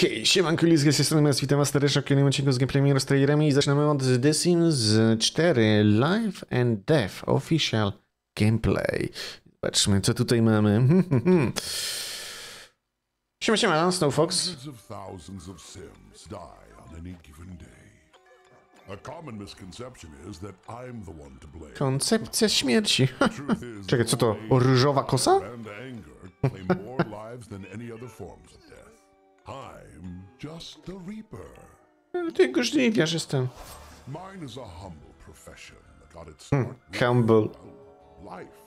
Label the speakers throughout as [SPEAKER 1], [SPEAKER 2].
[SPEAKER 1] Hej, siemanko, Liz, z tej strony Mes, witam was serdecznie w kolejnym odcinku z gameplayami z trailerami i zaczynamy od The Sims 4 Life and Death Official Gameplay. Zobaczmy, co tutaj mamy. Siema, siema,
[SPEAKER 2] to blame.
[SPEAKER 1] Koncepcja śmierci. Czekaj, co to?
[SPEAKER 2] rage
[SPEAKER 1] Ryżowa kosa?
[SPEAKER 2] I'm just the Reaper.
[SPEAKER 1] Ty już nie wiesz, jestem.
[SPEAKER 2] Mine is a humble profession that got its hmm, start
[SPEAKER 1] Humble.
[SPEAKER 2] life.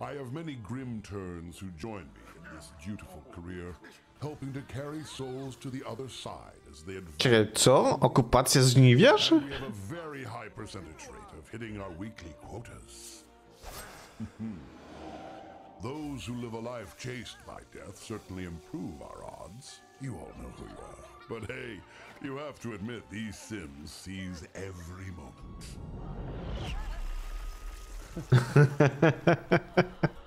[SPEAKER 2] I have many grim turns who join me in this dutiful career, helping to carry souls to the other side as they advance.
[SPEAKER 1] Czekaj, co? Okupacja żniwiarz?
[SPEAKER 2] We have a very high percentage rate of hitting our weekly quotas. Those who live a life chased by death certainly improve our odds. You all know who you are. But hey, you have to admit these Sims seize every moment.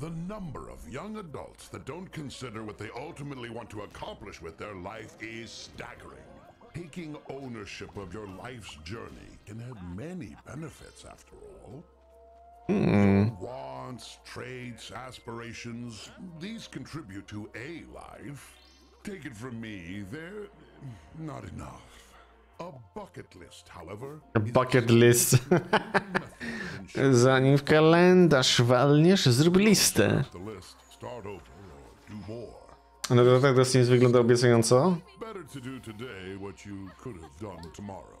[SPEAKER 2] The number of young adults that don't consider what they ultimately want to accomplish with their life is staggering. Taking ownership of your life's journey can have many benefits, after all. Hmm. Your wants, traits, aspirations, these contribute to a life. Take it from me, they're not enough. A bucket list, however,
[SPEAKER 1] Bucket list. Zanim w kalendarz walniesz, zrób listę. No to tak dosyć wygląda obiecująco.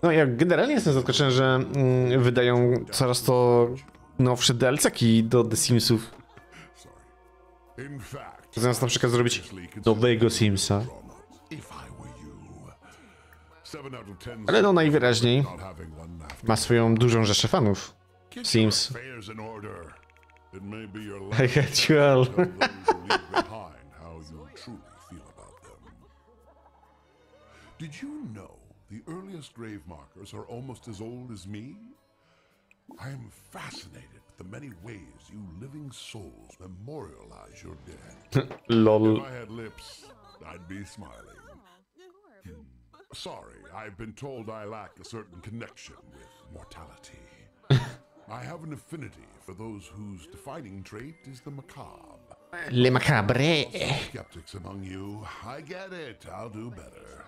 [SPEAKER 1] No ja generalnie jestem zaskoczony, że mm, wydają coraz to nowsze DLC-ki do The Simsów.
[SPEAKER 2] Sorry. In fact,
[SPEAKER 1] Zamiast na przykład zrobić nowego Simsa. Ale no najwyraźniej ma swoją dużą rzeszę fanów. Sims. I had you all.
[SPEAKER 2] Did you know the earliest grave markers are almost as old as me? I am fascinated with the many ways you living souls memorialize your dead.
[SPEAKER 1] LOL.
[SPEAKER 2] If I had lips, I'd be smiling. Hmm. Sorry, I've been told I lack a certain connection with mortality. I have an affinity for those whose defining trait is the macabre.
[SPEAKER 1] Le macabre.
[SPEAKER 2] Skeptics among you, I get it, I'll do better.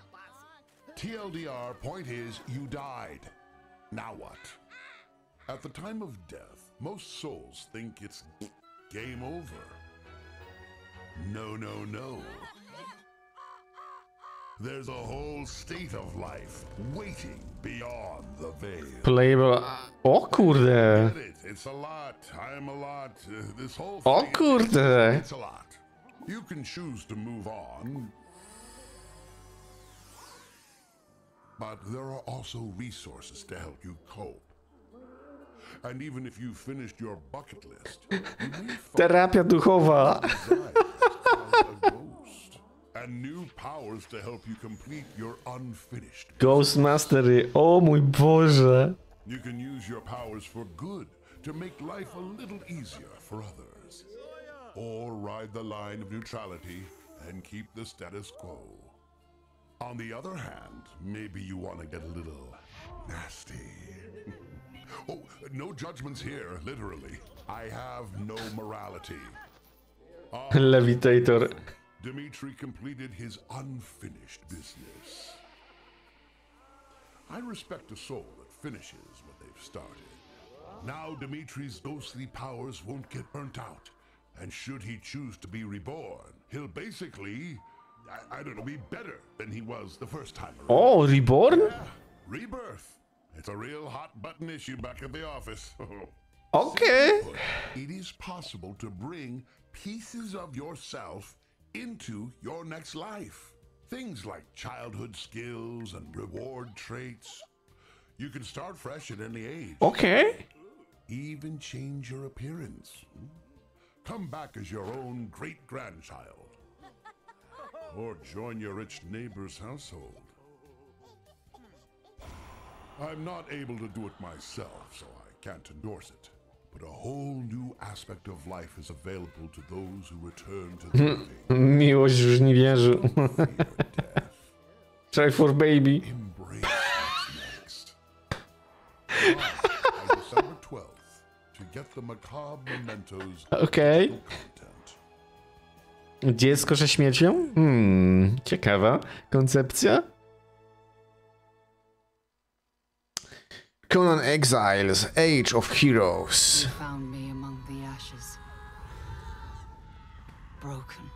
[SPEAKER 2] TLDR, point is, you died. Now what? At the time of death, most souls think it's game over. No, no, no. There's a whole state of life waiting beyond the veil.
[SPEAKER 1] Playable. O kurde.
[SPEAKER 2] It's a lot. I'm a lot. Uh, this whole
[SPEAKER 1] O
[SPEAKER 2] thing,
[SPEAKER 1] kurde.
[SPEAKER 2] it's a lot. You can choose to move on. But there are also resources to help you cope. And even if you finished your bucket list, you
[SPEAKER 1] Terapia duchowa.
[SPEAKER 2] desires as a ghost. And new powers to help you complete your unfinished.
[SPEAKER 1] Ghost Mastery. O mój Boże.
[SPEAKER 2] You can use your powers for good to make life a little easier for others. Or ride the line of neutrality and keep the status quo. On the other hand, maybe you want to get a little nasty. Oh, no judgments here, literally. I have no morality.
[SPEAKER 1] Ah, Levitator.
[SPEAKER 2] Dimitri completed his unfinished business. I respect a soul that finishes what they've started. Now Dimitri's ghostly powers won't get burnt out. And should he choose to be reborn, he'll basically, I, I don't know, be better than he was the first time around.
[SPEAKER 1] O, Reborn?
[SPEAKER 2] Rebirth. It's a real hot button issue back at the office.
[SPEAKER 1] Oh. okay.
[SPEAKER 2] It is possible to bring pieces of yourself into your next life. Things like childhood skills and reward traits. You can start fresh at any age,
[SPEAKER 1] Okay.
[SPEAKER 2] even change your appearance. Come back as your own great grandchild. Or join your rich neighbor's household. I'm not able to do it myself, so I can't endorse it. But a whole new aspect of life is available to those who return to the living.
[SPEAKER 1] Miłość w żniwierzu.
[SPEAKER 2] Fear death.
[SPEAKER 1] Try for baby.
[SPEAKER 2] Embrace what's next. By December 12th, to get the macabre mementos
[SPEAKER 1] Okej.
[SPEAKER 2] content.
[SPEAKER 1] Dziecko ze śmiercią? Hmm, ciekawa koncepcja. Conan Exiles, Age of Heroes.
[SPEAKER 3] You found me among the ashes. Broken.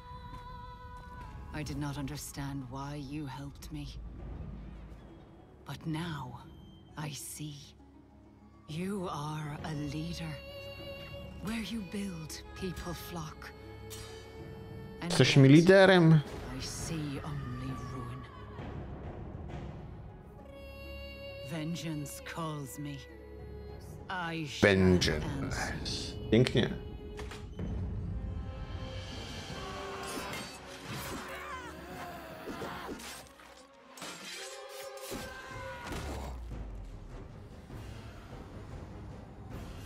[SPEAKER 3] I did not understand why you helped me. But now, I see. You are a leader. Where you build, people flock. And
[SPEAKER 1] Jesteś mi liderem.
[SPEAKER 3] I see only Vengeance calls me. I shall answer.
[SPEAKER 1] Vengeance. Pięknie.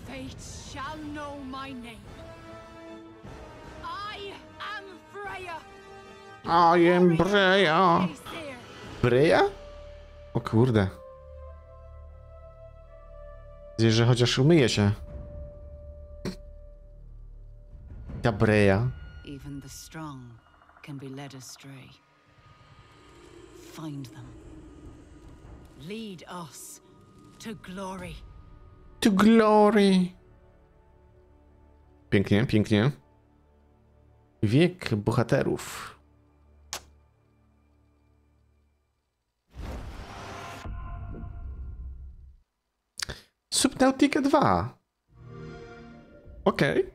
[SPEAKER 3] Fate shall know my name. I am Freya,
[SPEAKER 1] I am Breja.
[SPEAKER 3] Aesir.
[SPEAKER 1] Breja? O kurde. Gdzieś, że chociaż umyje się. Ta Breja.
[SPEAKER 3] Even the strong can be led astray. Find them. Lead us to glory.
[SPEAKER 1] To glory. Pięknie, pięknie. Wiek bohaterów. Subnautica 2. Okej.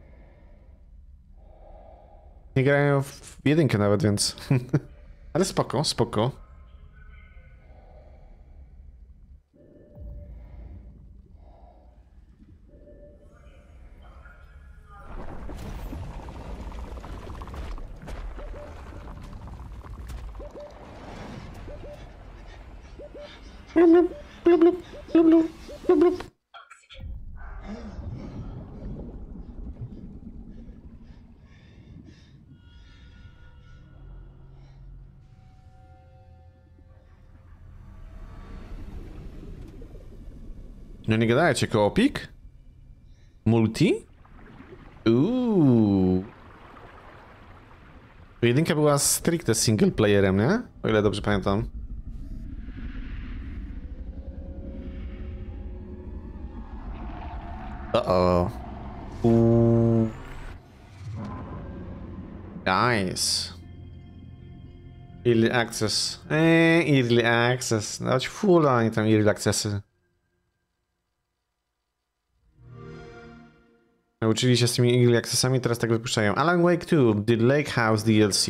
[SPEAKER 1] Nie grają w jedynkę nawet, więc... Ale spoko, spoko. Nie gadajcie, koopik? Multi? Uuu. Jedynka była stricte single playerem, nie? O ile dobrze pamiętam. Uh-oh. Ooh. Nice. Early access. Eh, early access. Dać full, a nie tam early accessy. Nauczyli się z tymi early accessami, teraz tak wypuszczają. Alan Wake 2, The Lake House DLC.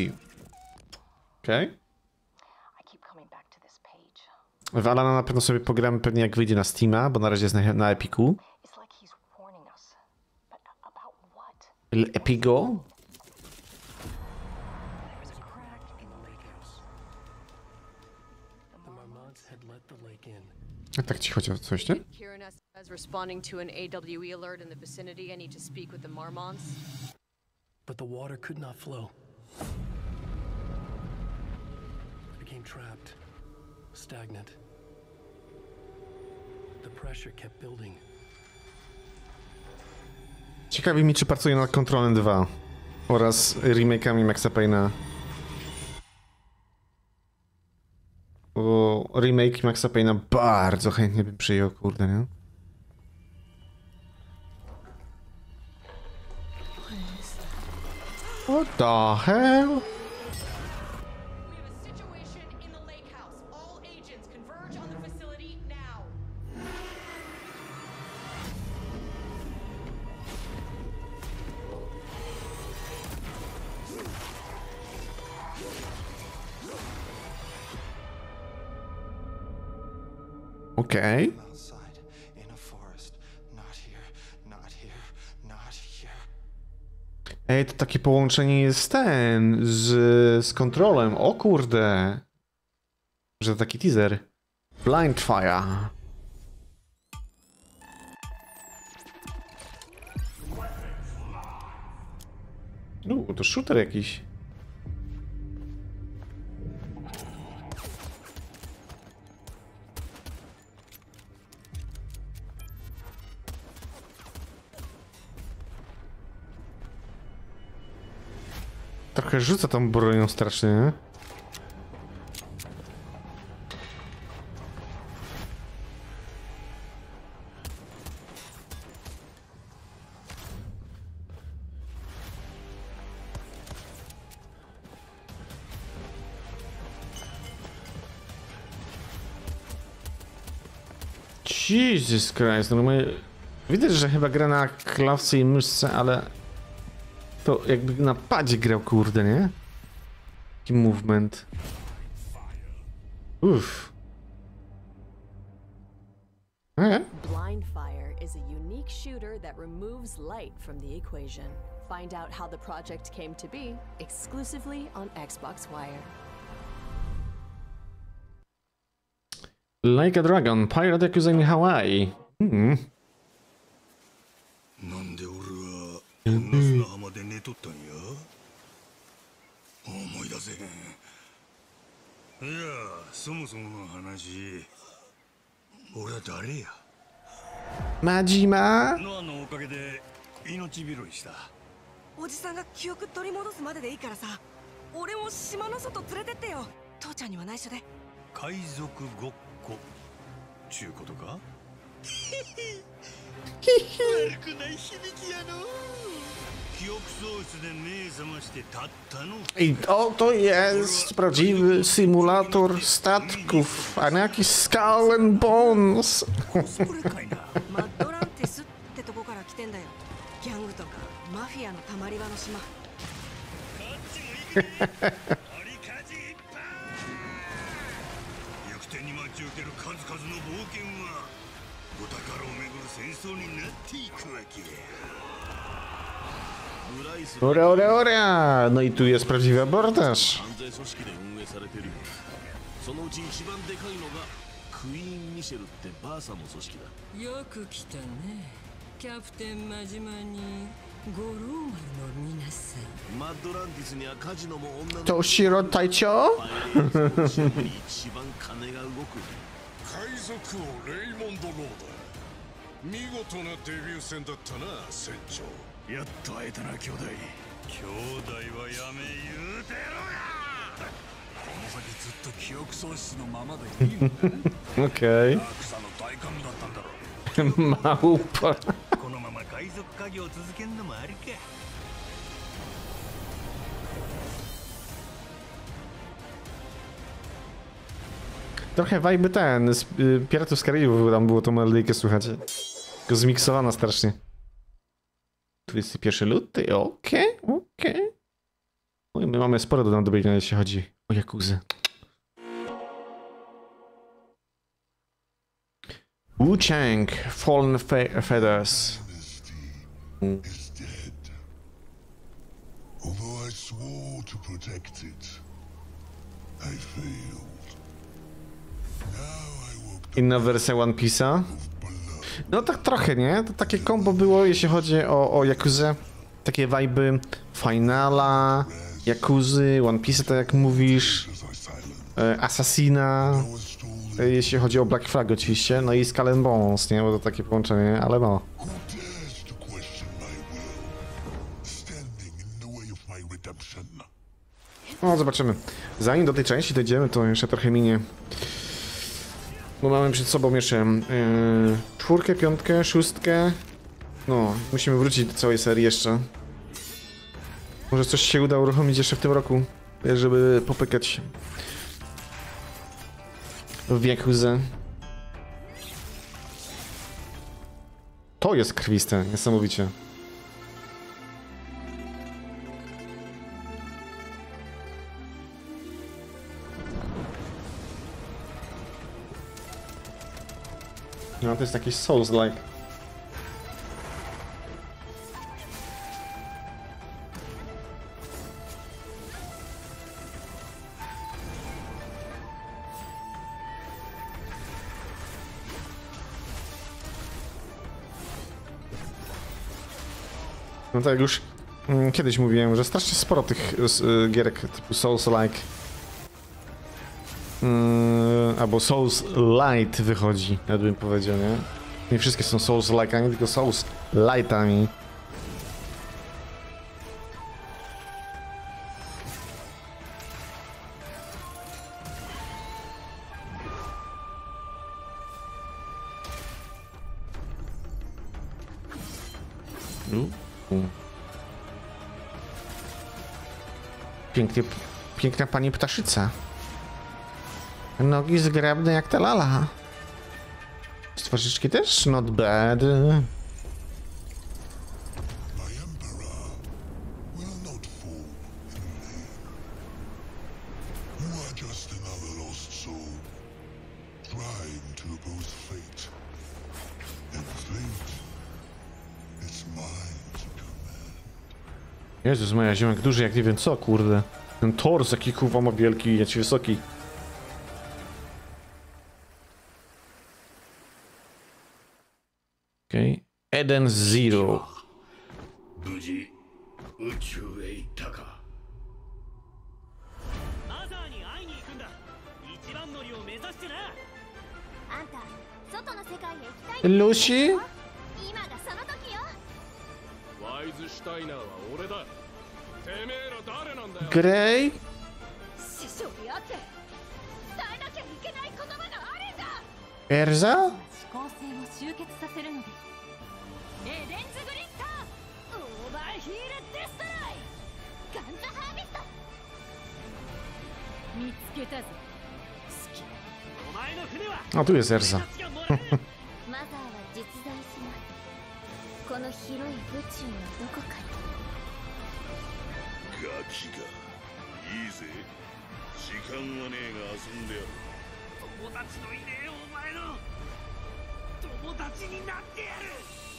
[SPEAKER 1] Okej.
[SPEAKER 4] Page.
[SPEAKER 1] W Alana na pewno sobie pogramy pewnie jak wyjdzie na Steama, bo na razie jest na, na Epiku. El Epigo?
[SPEAKER 5] A
[SPEAKER 1] tak ci chodzi o coś, nie?
[SPEAKER 6] Kieran is responding to an AWE alert in the vicinity. I need to speak with the Marmons.
[SPEAKER 5] But the water could not flow. It became trapped, stagnant. The pressure kept building.
[SPEAKER 1] Ciekawi mnie, czy pracuje nad Controlem 2 oraz remake'ami Maxa Payne'a. Remake Maxa Payne'a bardzo chętnie bym przyjął, kurde, nie? What the hell?
[SPEAKER 6] We
[SPEAKER 1] Ej, to takie połączenie jest ten z, z kontrolem. O kurde. Że taki teaser. Blind Fire. Uuu, to shooter jakiś. Trochę rzuca tą bronią strasznie, nie? Jesus Christ, normalnie... Widać, że chyba gra na klawce i myszce, ale... To jakby na padzie grał, kurde, nie? Taki movement. Uff. Okay.
[SPEAKER 7] Blind Fire is a unique shooter that removes light from the equation. Find out how the project came to be exclusively on Xbox Wire.
[SPEAKER 1] Like a Dragon, Pirate in Hawaii. Hmm.
[SPEAKER 8] こん。な砂浜で寝とったん。や思い出せへん。いやそもそもの話俺は誰や
[SPEAKER 1] Majima?
[SPEAKER 8] ノアのおかげで命拾いした
[SPEAKER 9] おじさん。が記憶取り戻すまででいいからさ俺も島の外連れてってよ父ちゃん。には内緒で
[SPEAKER 8] 海賊ごっこちゅうことか悪くない響きやの
[SPEAKER 1] I oto jest prawdziwy symulator statków, a nie jakiś Skull and Bones.
[SPEAKER 8] それかいな
[SPEAKER 9] マッドランティスってとこから来てんだよ。ギャングとかマフィアのたまり場の島
[SPEAKER 8] 折りかじいっぱい行く手に待ち受ける数々の冒険は。お宝をめぐる戦争になっていくわけや
[SPEAKER 1] Ora, ora, ora! No i tu jest prawdziwy abordaż.
[SPEAKER 10] 犯罪組織で運営されてるそのうち一番でかいのがクイーン・ミシェルってバーサの組織だ
[SPEAKER 11] よく来たねキャプテン真島に五郎丸の皆さん
[SPEAKER 10] マッドランティスにはカジノも女の
[SPEAKER 1] To sirotajcio?
[SPEAKER 10] パイレーツのシェフに一番金が動く
[SPEAKER 12] 海賊王レイモンド・ローだ見事なデビュー戦だったな船長
[SPEAKER 8] やっと会えたな兄弟兄弟はやめ言うてろやこの先ずっと記憶喪失のままでいいのか
[SPEAKER 1] Okej.
[SPEAKER 8] 草の大幹部だったんだろ
[SPEAKER 1] Małpa.
[SPEAKER 8] このまま海賊家業を続けんのもありか
[SPEAKER 1] Trochę vibe ten, z y, Piratów z Karaibów, tam było tą melodyjkę słychać. Tylko zmiksowana strasznie. 21 luty, okej, okej. Oj, my mamy sporo do nadrobienia, jeśli chodzi o Jakuzę. Wu-Chang, Fallen Fe Feathers.
[SPEAKER 12] dead. Although I swore to protect it, I failed.
[SPEAKER 1] Inna wersja One Piece'a. No tak trochę, nie? To takie kombo było, jeśli chodzi o, o Jakuzę. Takie vibe Finala, Jakuzy, One Piece'a, tak jak mówisz, e, Assassina, e, jeśli chodzi o Black Flag oczywiście, no i Skull and Bones, nie? Bo to takie połączenie, ale no. No, zobaczymy. Zanim do tej części dojdziemy, to jeszcze trochę minie. Bo mamy przed sobą jeszcze yy, czwórkę, piątkę, szóstkę. No, musimy wrócić do całej serii jeszcze. Może coś się uda uruchomić jeszcze w tym roku, żeby popykać w Yakuzę. To jest krwiste, niesamowicie. To jest jakiś Souls-like. No tak już mm, kiedyś mówiłem, że strasznie sporo tych s- y, gierek typu Souls-like albo Souls Light wychodzi, jakbym bym powiedział, nie? Nie wszystkie są Souls Like'ami, tylko Souls Light'ami. Pięknie, piękna pani ptaszyca. Nogi zgrabne jak ta lala. Twarzyczki też not bad. Jezus, moja ziomek duży jak nie wiem co, kurde. Ten tors jaki kurwa ma wielki, jaki wysoki. Okej. Okay. Eden Zero.
[SPEAKER 13] 無事宇宙へ行ったか
[SPEAKER 14] マザーに会いに行くんだ一番乗りを目指してな
[SPEAKER 15] あんた外の世界へ行きたい
[SPEAKER 1] Lucy?
[SPEAKER 15] 今がその時よ
[SPEAKER 16] ワイズシュタイナーは俺だてめえら誰なんだよ
[SPEAKER 1] Grey?
[SPEAKER 15] 師匠に会って伝えなきゃいけない言葉があるんだ
[SPEAKER 1] Erza?
[SPEAKER 15] 思考性を集結させるのですエデンズグリッターオーバーヒールデストロイガンズハービット見つけたぞ好き
[SPEAKER 14] お前の船は
[SPEAKER 1] A tu jest Erza.
[SPEAKER 15] マザーは実在しますこの広い宇宙のどこかに
[SPEAKER 10] ガキがいいぜ時間はねえが遊んでやる
[SPEAKER 14] 友達のいねえお前の友達になってやる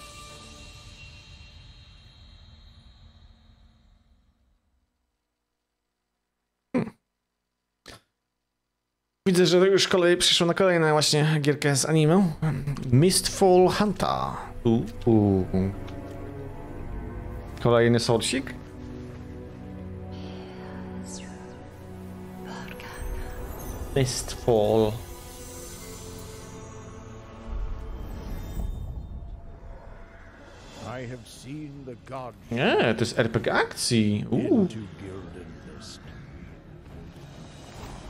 [SPEAKER 1] Widzę, że już kolej przyszło na kolejną właśnie gierkę z anime. Mistfall Hunter. U, u. Kolejny sorsik. Mistfall. Nie, to jest RPG akcji. Uuu.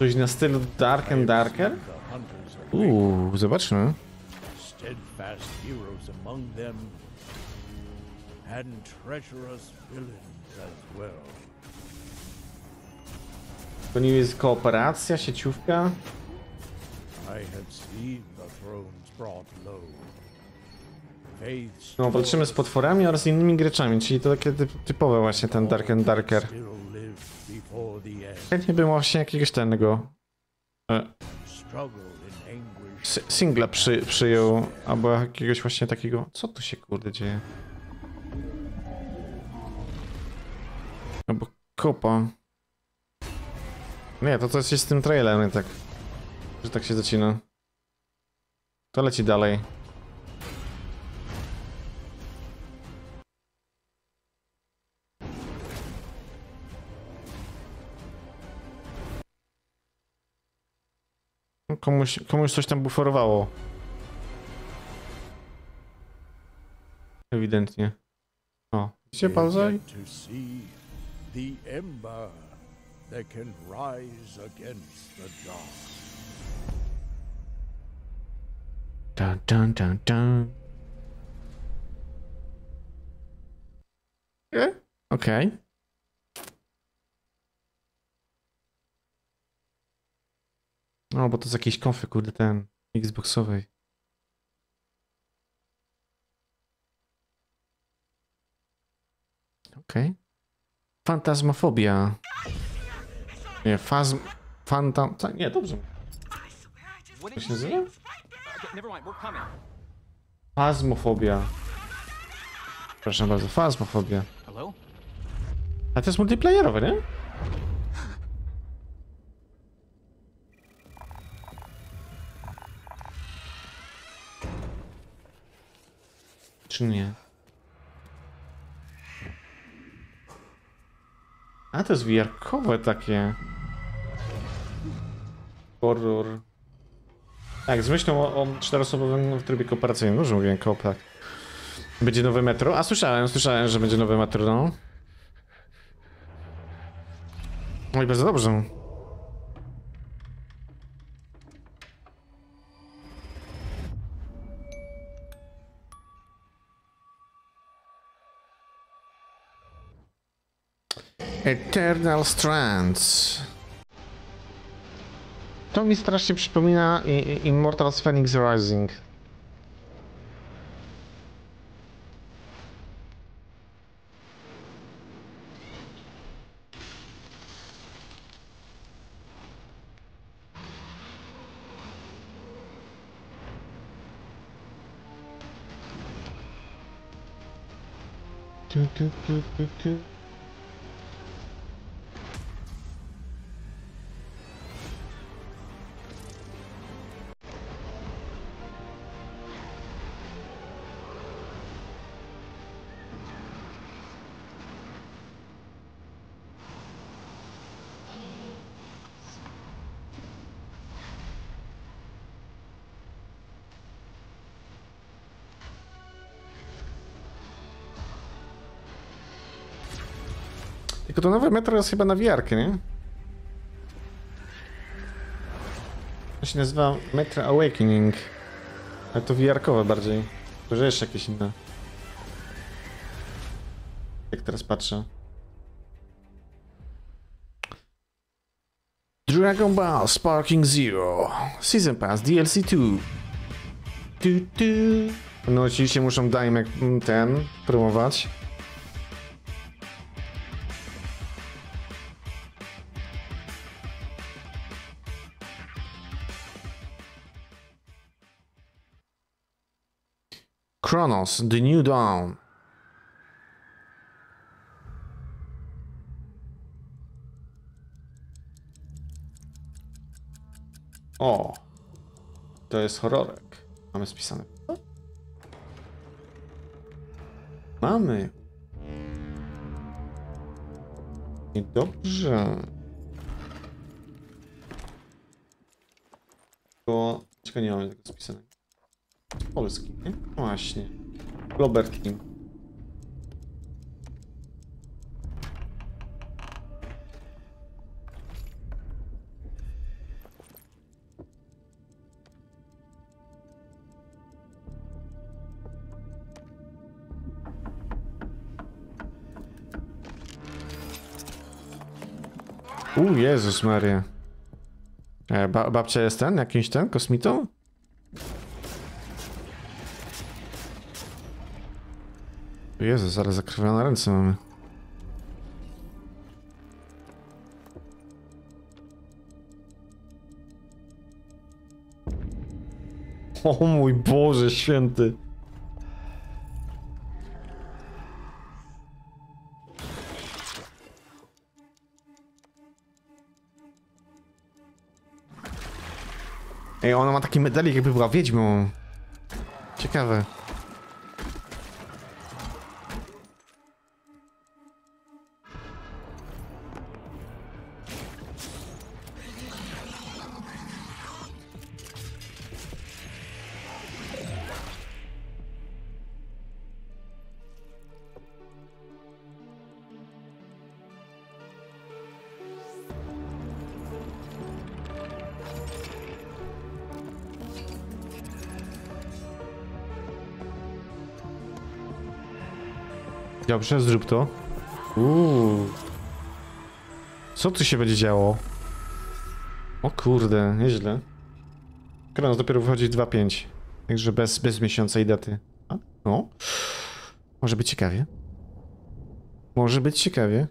[SPEAKER 1] Coś na stylu Dark and Darker? Uuu, zobaczmy. To nie jest kooperacja, sieciówka. No, walczymy z potworami oraz innymi graczami, czyli to takie typ, typowe właśnie ten Dark and Darker. Chętnie bym właśnie jakiegoś tego e, singla przy, przyjął, albo jakiegoś właśnie takiego... Co tu się kurde dzieje? Albo kopa. Nie, to coś jest z tym trailerem tak, że tak się zacina. To leci dalej. Komuś, komuś coś tam buforowało. Ewidentnie. O, widzicie pauzę?
[SPEAKER 17] get to see the ember that can rise against the dark.
[SPEAKER 1] Dun, dun, dun, dun. Okej. Okej. No, bo to z jakiejś konfy, kurde, ten Xboxowej. Okej. Fantasmofobia. Nie, fazm... Fantam... co? Nie, dobrze.
[SPEAKER 18] Did
[SPEAKER 1] się nazywa?
[SPEAKER 18] Okay.
[SPEAKER 1] Fazmofobia. Proszę bardzo, fazmofobia.
[SPEAKER 18] Hello?
[SPEAKER 1] A to jest multiplayerowe, nie? Czy nie? A to jest wiarkowe takie. Horror. Tak, z myślą o, o czteroosobowym w trybie kooperacyjnym. Dużo mówiłem koop, tak. Będzie nowe metro? A słyszałem, słyszałem, że będzie nowe metro, no. No i bardzo dobrze. Eternal Strands. To mi strasznie przypomina Immortals Phoenix Rising. Tu tu tu tu tu. Tylko to nowe metro jest chyba na wiarkę, nie? To się nazywa Metro Awakening. Ale to wiarkowe bardziej. Może jeszcze jakieś inne. Jak teraz patrzę. Dragon Ball Sparking Zero. Season Pass DLC 2. Tu, tu. No oczywiście muszą Dimek ten promować. Chronos, The New Dawn. O, to jest horrorek. Mamy spisane. Mamy. I dobrze. To... Czekaj, nie mamy tego spisanego. Polski, nie? Właśnie. Robert King. U Jezus Maria. E, ba babcia jest ten? Jakimś ten? Kosmitą? Jezu, zaraz zakrwawione ręce mamy. O mój Boże święty. Ej, ona ma taki medalik jakby była wiedźmą. Ciekawe. Dobrze, zrób to. Uuu. Co tu się będzie działo? O kurde, nieźle. Kronos dopiero wychodzi 2.5. Także bez, bez miesiąca i daty. A? No. Może być ciekawie. Może być ciekawie.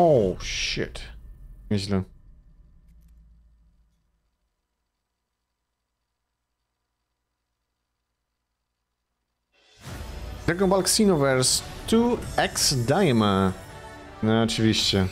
[SPEAKER 1] Oh shit. Nieźle. Dragon Ball Xenoverse 2X Daima. No oczywiście.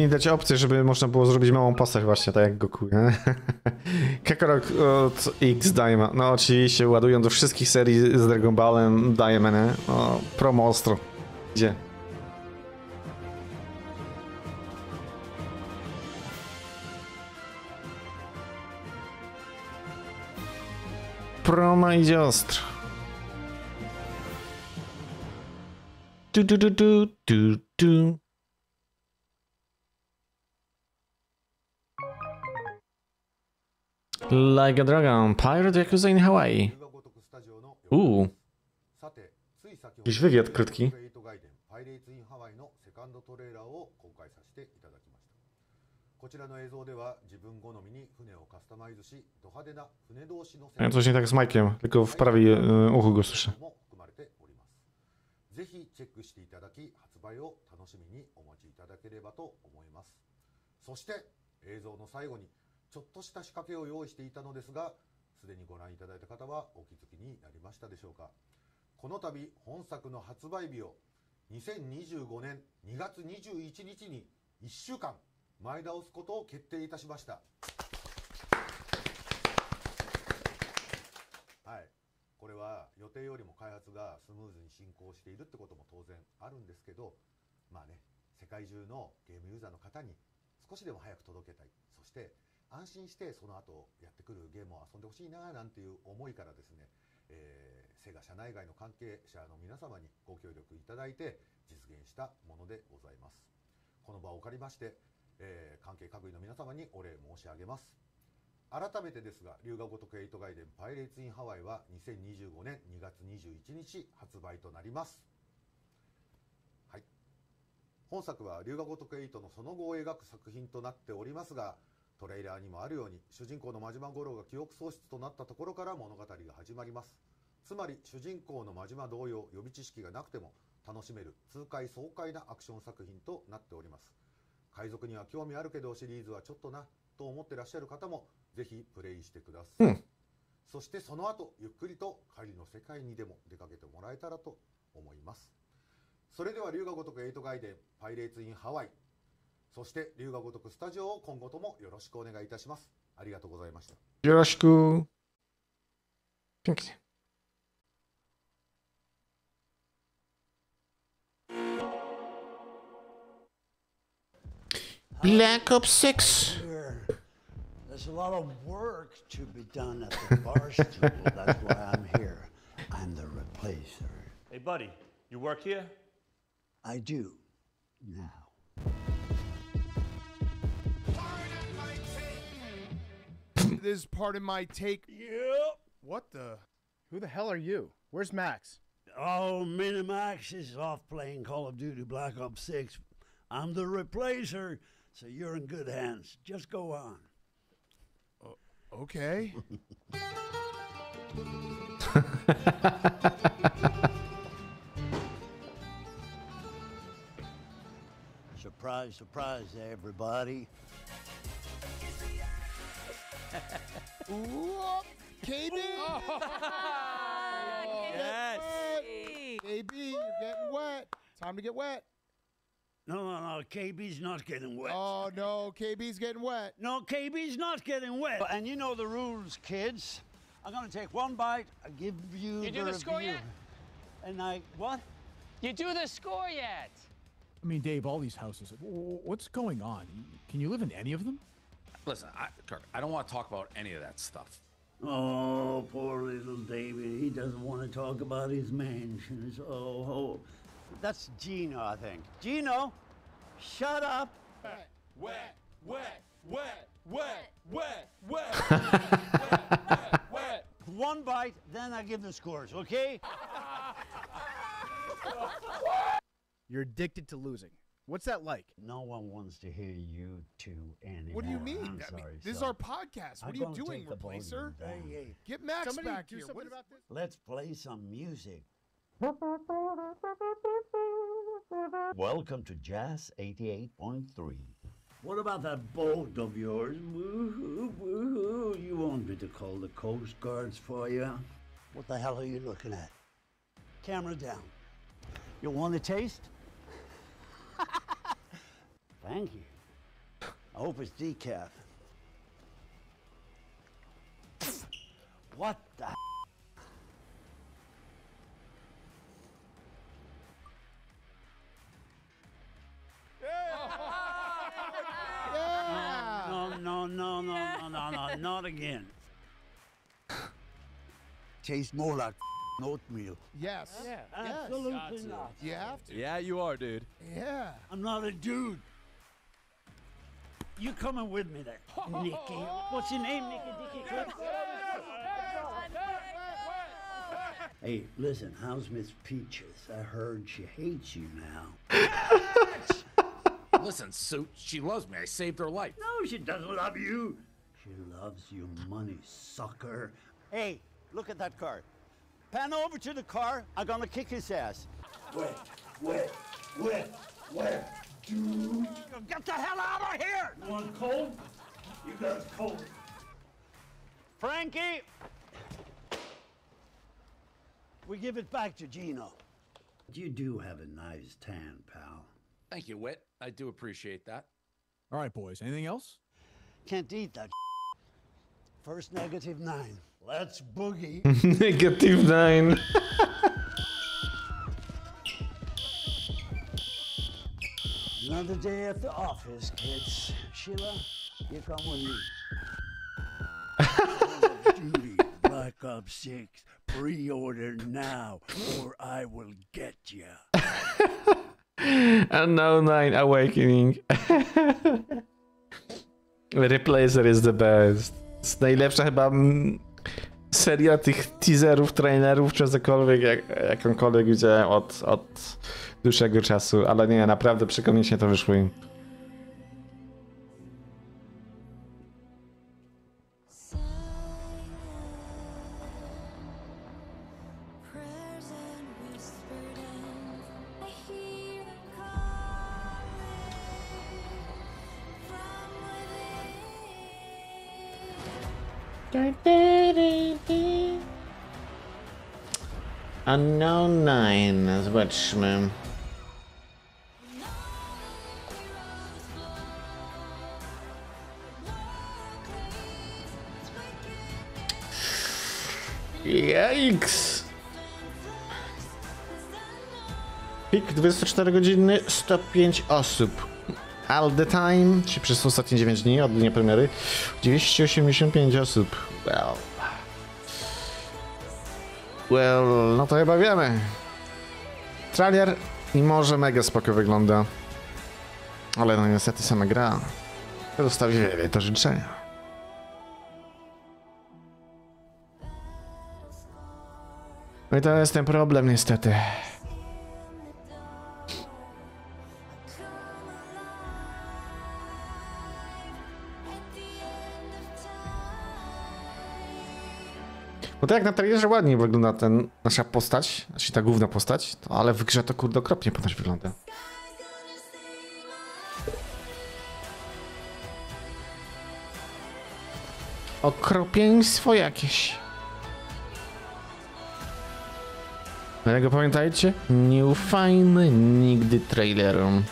[SPEAKER 1] Powinni dać opcję, żeby można było zrobić małą postać właśnie, tak jak Goku, nie? Kakarot od X Daima. No oczywiście, ładują do wszystkich serii z Dragon Ballem Daima, nie? O, promo ostro. Gdzie? Promo idzie ostro. Du, du, du, du, du, du. Like a Dragon, Pirate Yakuza in Hawaii. Uuu. Jakiś wywiad krótki. Ja coś nie tak z Mike'iem, tylko w prawej e, uchu go słyszę.
[SPEAKER 19] ちいただければと思いますそして映像の最後にちょっとした仕掛けを用意していたのですがすでにご覧いただいた方はお気づきになりましたでしょうか。この度本作の発売日を2025年2月21日に1週間前倒すことを決定いたしました。はい。これは予定よりも開発がスムーズに進行しているってことも当然あるんですけどまあね世界中のゲームユーザーの方に少しでも早く届けたい。そして安心してその後やってくるゲームを遊んでほしいななんていう思いからですね、えーセガ社内外の関係者の皆様にご協力いただいて実現したものでございます。この場を借りまして、えー関係各位の皆様にお礼申し上げます。改めてですが龍が如く8外伝パイレーツ・イン・ハワイは2025年2月21日発売となります。はい。本作は龍が如く8のその後を描く作品となっておりますがトレーラーにもあるように主人公の真島五郎が記憶喪失となったところから物語が始まります。つまり主人公の真島同様予備知識がなくても楽しめる痛快爽快なアクション作品となっております。海賊には興味あるけどシリーズはちょっとなと思ってらっしゃる方もぜひプレイしてください、
[SPEAKER 1] うん。
[SPEAKER 19] そしてその後ゆっくりと狩りの世界にでも出かけてもらえたらと思います。それでは龍が如く8外伝パイレーツ・イン・ハワイそして龍が如くスタジオを今後ともよろしくお願いいたしますありがとうございました
[SPEAKER 1] Juraszku. Pięknie. Black Ops 6.
[SPEAKER 20] There's a lot of work to be done at the bar stool. That's why I'm here. I'm the replacer.
[SPEAKER 14] Hey, buddy, you work here?
[SPEAKER 20] I do. Now.
[SPEAKER 21] This is part of my take.
[SPEAKER 20] Yep.
[SPEAKER 21] What the? Who the hell are you? Where's Max?
[SPEAKER 20] Oh, Minimax is off playing Call of Duty Black Ops 6. I'm the replacer, so you're in good hands. Just go on.
[SPEAKER 21] Okay.
[SPEAKER 20] Surprise, surprise, everybody.
[SPEAKER 21] Ooh, KB.
[SPEAKER 20] Yes.
[SPEAKER 21] KB, you're getting wet. Time to get wet.
[SPEAKER 20] No, no, no. KB's not getting wet.
[SPEAKER 21] Oh no, KB's getting wet.
[SPEAKER 20] No, KB's not getting wet. And you know the rules, kids. I'm gonna take one bite. I give you
[SPEAKER 22] You do the score
[SPEAKER 20] review.
[SPEAKER 22] yet?
[SPEAKER 20] And I what?
[SPEAKER 22] You do the score yet?
[SPEAKER 23] I mean, Dave, all these houses. w- w- What's going on? Can you live in any of them?
[SPEAKER 24] Listen, I, Kirk, I don't want to talk about any of that stuff.
[SPEAKER 20] Oh, poor little David. He doesn't want to talk about his mansions. Oh, oh. That's Gino, I think. Gino, shut up.
[SPEAKER 14] Wet, wet, wet, wet, wet, wet, wet, wet.
[SPEAKER 20] One bite, then I give the scores, okay?
[SPEAKER 21] You're addicted to losing. What's that like?
[SPEAKER 20] No one wants to hear you two anymore.
[SPEAKER 21] What do you mean?
[SPEAKER 20] I'm
[SPEAKER 21] I mean,
[SPEAKER 20] sorry,
[SPEAKER 21] this is our podcast. What
[SPEAKER 20] I'm
[SPEAKER 21] are you doing,
[SPEAKER 20] take the volume
[SPEAKER 21] replacer?
[SPEAKER 20] Hey, hey.
[SPEAKER 21] Get Max Somebody back do here. something What- about this?
[SPEAKER 20] Let's play some music. Welcome to Jazz 88.3. What about that boat of yours? Woohoo, woohoo. You want me to call the Coast Guards for you? What the hell are you looking at? Camera down. You want a taste? Thank you. I hope it's decaf. What the? No, no, no, no, no, no, no, not again. Tastes more like oatmeal.
[SPEAKER 21] Yes.
[SPEAKER 20] Yeah,
[SPEAKER 21] Yes.
[SPEAKER 20] absolutely not.
[SPEAKER 21] You have to.
[SPEAKER 24] Yeah, you are, dude.
[SPEAKER 21] Yeah.
[SPEAKER 20] I'm not a dude. You coming with me there, Nicky? What's your name, Nicky Dicky Clip? Hey, listen, how's Miss Peaches? I heard she hates you now.
[SPEAKER 24] Listen, Suit, she loves me. I saved her life.
[SPEAKER 20] No, she doesn't love you. She loves your money, sucker. Hey, look at that car. Pan over to the car. I'm gonna kick his ass. Where? Where? Where? Where? Dude. Get the hell out of here! You want cold? You got a cold. Frankie! We give it back to Gino. You do have a nice tan, pal.
[SPEAKER 24] Thank you, Wit. I do appreciate that.
[SPEAKER 23] All right, boys. Anything else?
[SPEAKER 20] Can't eat that. First negative nine. Let's boogie.
[SPEAKER 1] Negative 9.
[SPEAKER 20] Another day at the office, kids. Sheila, you come with me. Call of Duty, Black Ops 6. Pre-order now, or I will get ya.
[SPEAKER 1] now 9 Awakening. Replacer is the best. Jest najlepsza chyba mm, seria tych teaserów, trailerów, czy cokolwiek, jak, jakąkolwiek widziałem od, od dłuższego czasu, ale nie, naprawdę przekomicznie to wyszło im. Unknown 9, zobaczmy. Yikes! Pik 24 godziny, 105 osób. All the time, czyli przez ostatnie 9 dni od dnia premiery, 285 osób. Well. Well, no to chyba wiemy. Trailer i może mega spoko wygląda. Ale no niestety sama gra. Zostawi wiele do życzenia. No i to jest ten problem niestety. Bo to jak na trailerze ładnie wygląda ten nasza postać, znaczy ta główna postać, to, ale w grze to kurde okropnie ponoć wygląda. Okropieństwo jakieś. Dlatego pamiętajcie, nie ufajmy nigdy trailerom.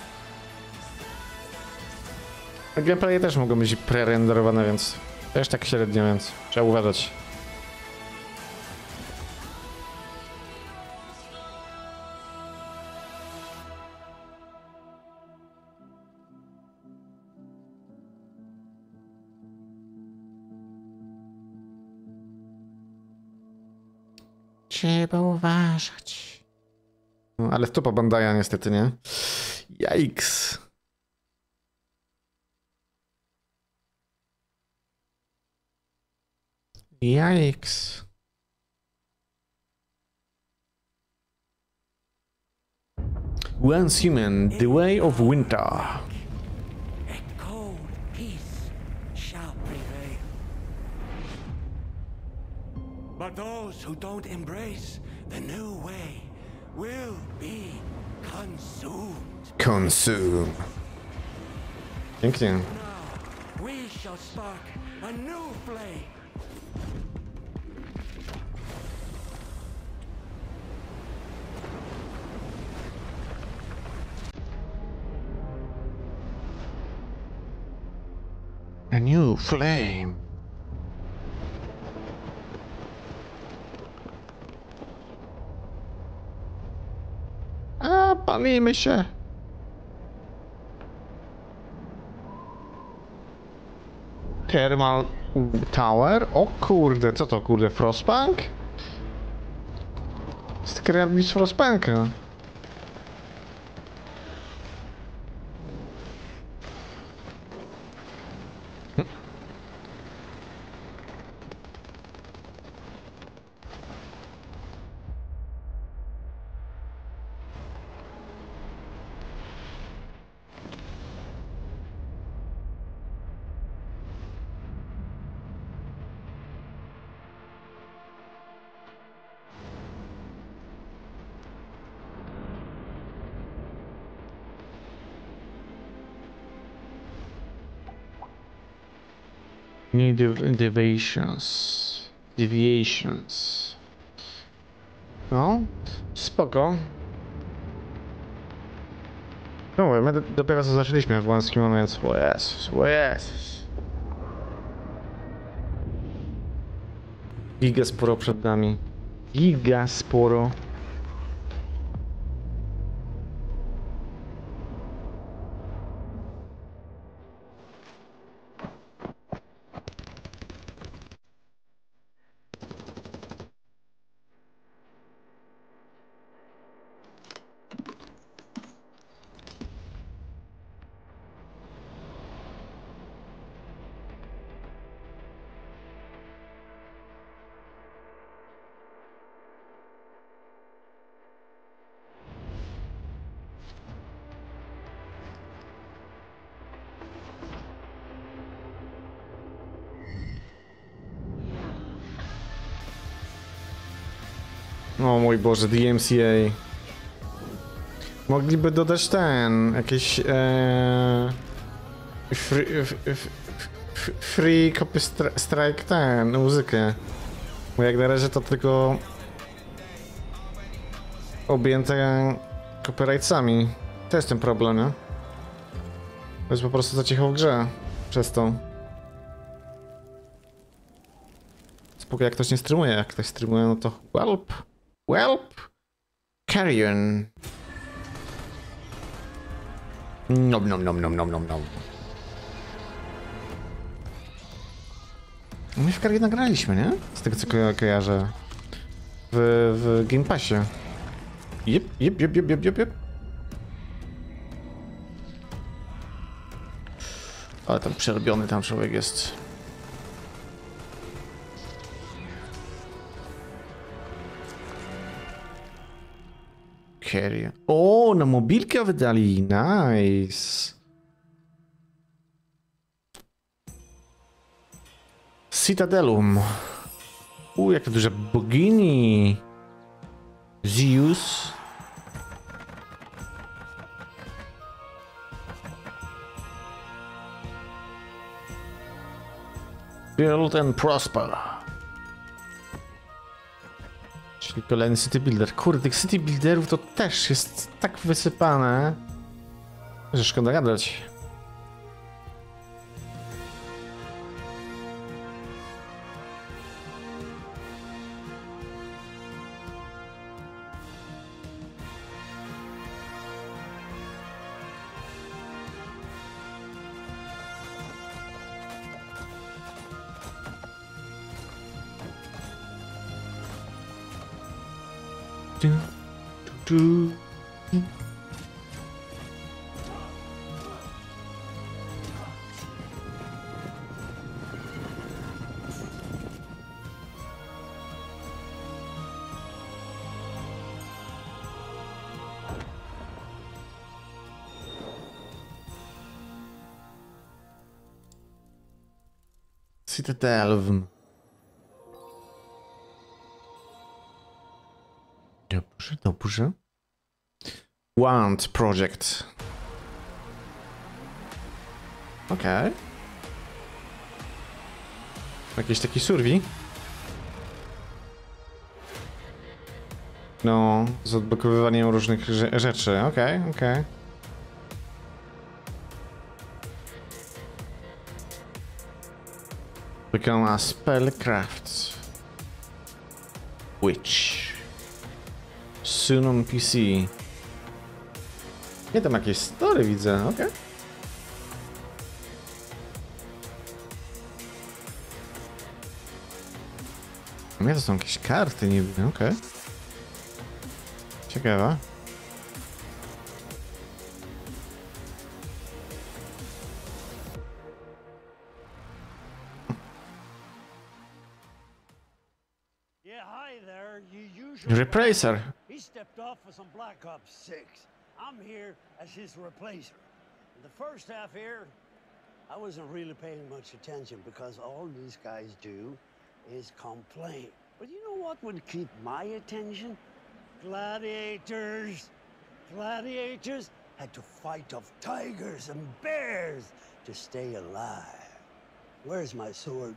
[SPEAKER 1] Gameplaye też mogą być prerenderowane, więc też tak średnio, więc trzeba uważać. Trzeba uważać. No, ale stupa Bandaja niestety, nie? Yikes. Yikes. Once human, the way of winter.
[SPEAKER 14] But those who don't embrace the new way will be consumed.
[SPEAKER 1] Consume. Pięknie.
[SPEAKER 14] We shall spark a new flame.
[SPEAKER 1] A new flame. Palimy się. Thermal Tower? O kurde, co to kurde, Frostpunk? Z Frostpunka. Dev- deviations. Deviations. No, spoko. No, my do- dopiero co zaczęliśmy w wąski moment. O Jezus, o Jezus. Giga sporo przed nami. Giga sporo. O mój Boże, DMCA. Mogliby dodać ten, jakieś e, free, free copy stri- strike ten, muzykę. Bo jak na razie to tylko objęte copyrightsami. To jest ten problem, nie? To jest po prostu za cicho w grze. Przez to. Spoko, jak ktoś nie streamuje. Jak ktoś streamuje, no to welp. Welp. Carry on. Nom nom nom nom nom nom nom. My w Carry nagraliśmy, nie? Z tego co ko kojarzę. W, w Game Passie. Jep, jep, jep, jep, jep, jep, jep. Ale tam przerobiony tam człowiek jest. Carry. O, oh, na mobilkę wydali. Nice. Citadelum. U, jakie duże bogini. Zeus. Build and prosper. Czyli kolejny city builder. Kurde, tych city builderów to też jest tak wysypane, że szkoda gadać. 12. Dobrze, dobrze. Want project. Okej. Okay. Jakiś taki surwi. No, z odblokowywaniem różnych rzeczy. Okej, okay, okej. Okay. Wykona Spellcraft. Witch. Soon on PC. Nie, tam jakieś story widzę, okej. Nie, to są jakieś karty niby, okej. Ciekawe. Replacer.
[SPEAKER 20] He stepped off for some Black Ops 6. I'm here as his replacer. In the first half here, I wasn't really paying much attention because all these guys do is complain. But you know what would keep my attention? Gladiators. Gladiators had to fight off tigers and bears to stay alive. Where's my sword?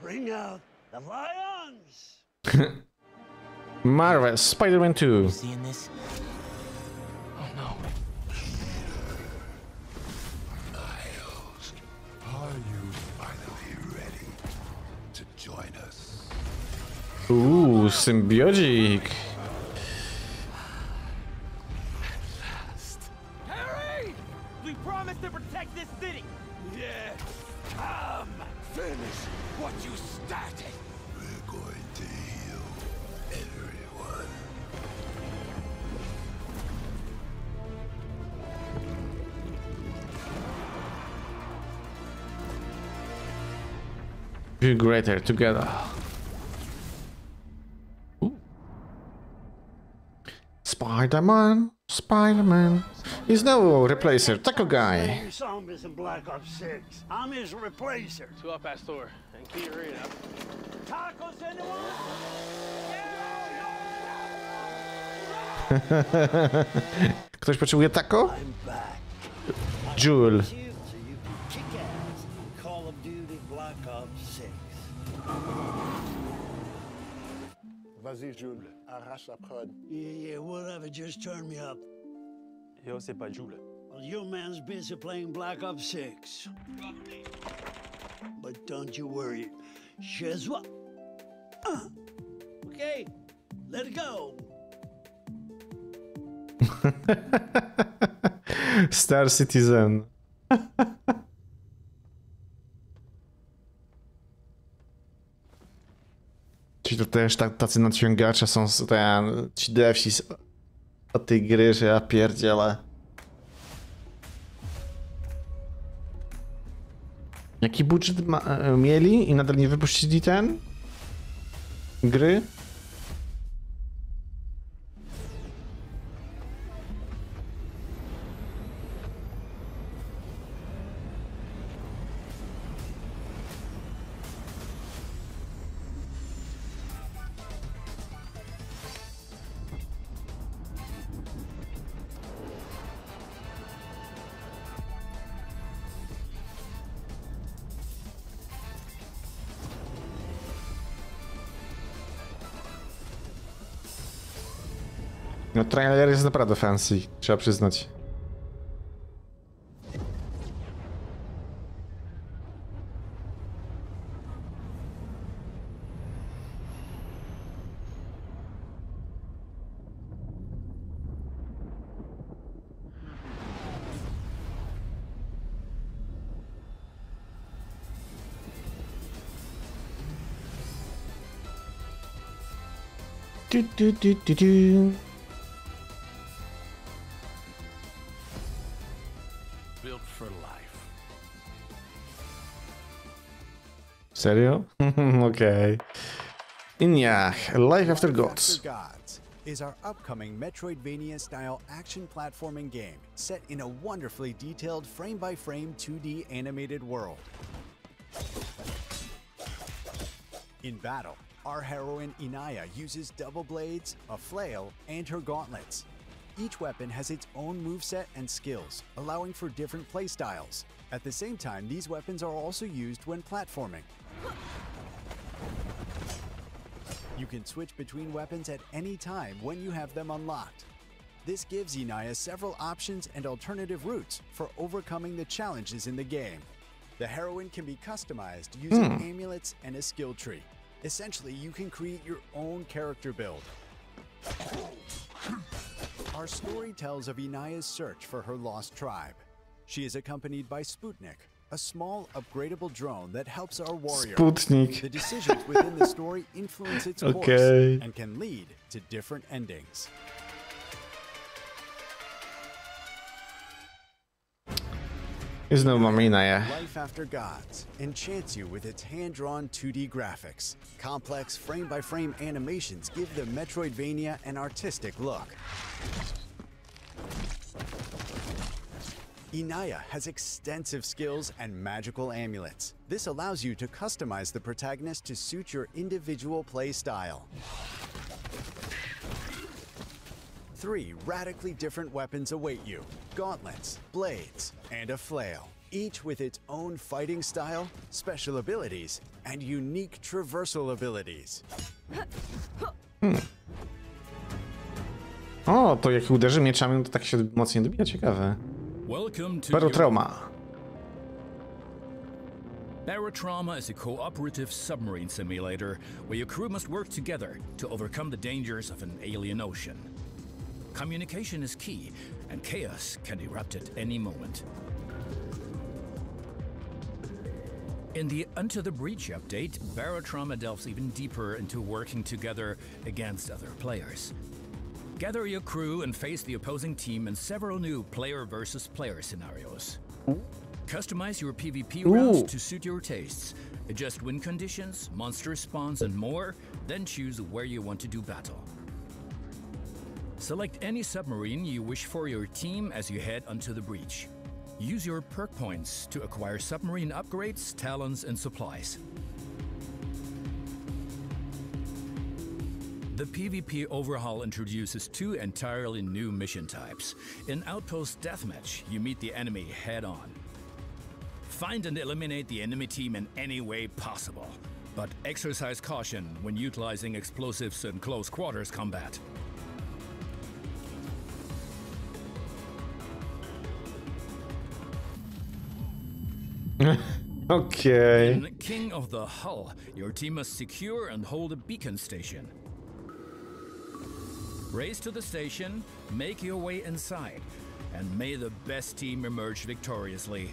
[SPEAKER 20] Bring out the lions!
[SPEAKER 1] Marvel, Spider-Man 2.
[SPEAKER 25] Seeing this? Oh no.
[SPEAKER 2] Miles, are you finally ready to join us?
[SPEAKER 1] Uuu, symbiozik. Be together. Spider-Man, Spider-Man. He's no replacer, Taco Guy.
[SPEAKER 20] You saw him in Black Ops 6. I'm his replacer.
[SPEAKER 16] Two up, Pastor. And key arena.
[SPEAKER 20] Tacos, anyone?
[SPEAKER 1] Ktoś potrzebuje taco?
[SPEAKER 20] I'm back.
[SPEAKER 1] Jewel.
[SPEAKER 26] Vas-y, Jules, arrache la prod.
[SPEAKER 20] Yeah, yeah, whatever, just turn me up.
[SPEAKER 26] Yo, c'est pas Jules.
[SPEAKER 20] Well, your man's busy playing Black Ops 6. But don't you worry. Chez moi. Uh, okay, let it go.
[SPEAKER 1] Star Citizen. też tacy nadciągacze są ten, ci devsi od tej gry, że ja pierdzielę. Jaki budżet ma, e, mieli i nadal nie wypuścili ten? Gry? Trailer jest naprawdę fancy, trzeba przyznać. Du, du, du, du, du. Serio? Okej. Iniach, Life After Gods.
[SPEAKER 27] After Gods is our upcoming Metroidvania style action platforming game set in a wonderfully detailed frame by frame 2D animated world. In battle, our heroine Inaya uses double blades, a flail, and her gauntlets. Each weapon has its own moveset and skills, allowing for different playstyles. At the same time, these weapons are also used when platforming. You can switch between weapons at any time when you have them unlocked. This gives Inaya several options and alternative routes for overcoming the challenges in the game. The heroine can be customized using
[SPEAKER 1] Hmm.
[SPEAKER 27] amulets and a skill tree. Essentially, you can create your own character build. Our story tells of Inaya's search for her lost tribe. She is accompanied by Sputnik, a small upgradable drone that helps our warrior.
[SPEAKER 1] Sputnik.
[SPEAKER 27] The decisions within the story influence its course
[SPEAKER 1] Okay.
[SPEAKER 27] and can lead to different endings.
[SPEAKER 1] Znowu mamy Inaję.
[SPEAKER 27] Life After Gods enchants you with its hand drawn 2D graphics. Complex frame by frame animations give the Metroidvania an artistic look. Inaya has extensive skills and magical amulets. This allows you to customize the protagonist to suit your individual play style. Three radically different weapons await you gauntlets, blades, and a flail, each with its own fighting style, special abilities, and unique traversal abilities.
[SPEAKER 1] O, to jak uderzy mieczami, to tak się mocniej dobija, ciekawe.
[SPEAKER 13] Welcome to
[SPEAKER 1] Barotrauma.
[SPEAKER 13] Barotrauma is a cooperative submarine simulator where your crew must work together to overcome the dangers of an alien ocean. Communication is key, and chaos can erupt at any moment. In the Unto the Breach update, Barotrauma delves even deeper into working together against other players. Gather your crew and face the opposing team in several new player versus player scenarios. Customize your PvP routes
[SPEAKER 1] Ooh.
[SPEAKER 13] to suit your tastes. Adjust win conditions, monster spawns, and more, then choose where you want to do battle. Select any submarine you wish for your team as you head onto the breach. Use your perk points to acquire submarine upgrades, talents, and supplies. The PvP overhaul introduces two entirely new mission types. In Outpost Deathmatch, you meet the enemy head on. Find and eliminate the enemy team in any way possible, but exercise caution when utilizing explosives in close quarters combat.
[SPEAKER 1] Okej.
[SPEAKER 13] In King of the Hull, your team must secure and hold a beacon station. Race to the station, make your way inside, and may the best team emerge victoriously.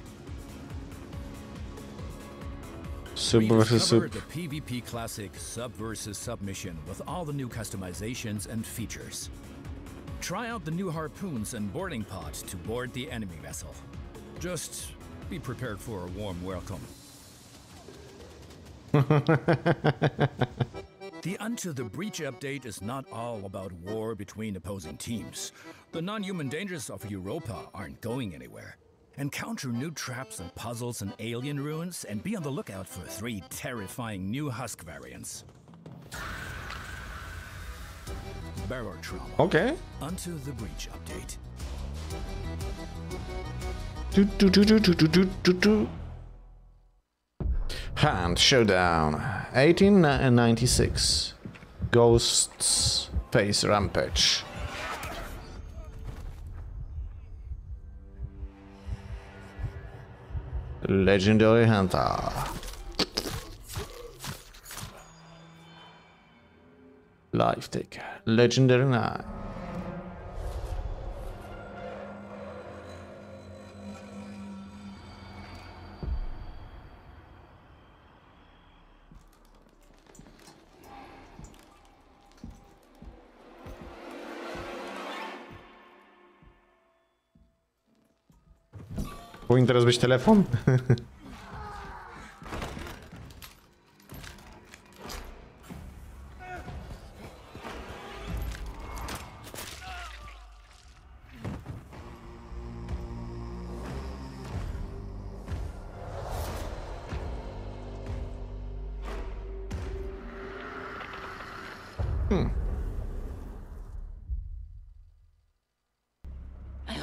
[SPEAKER 1] Sub versus sub.
[SPEAKER 13] The PvP classic Sub vs. Submission with all the new customizations and features. Try out the new harpoons and boarding pod to board the enemy vessel. Just be prepared for a warm welcome. The Unto the Breach update is not all about war between opposing teams. The non human dangers of Europa aren't going anywhere. Encounter new traps and puzzles in alien ruins, and be on the lookout for three terrifying new Husk variants. Barotrauma.
[SPEAKER 1] Okay.
[SPEAKER 13] Unto the Breach update.
[SPEAKER 1] Do, do, do, do, do, do, do, do. Hand Showdown. 1896 Ghosts Face Rampage. Legendary Hunter Life Taker. Legendary Knight Powinien teraz być telefon?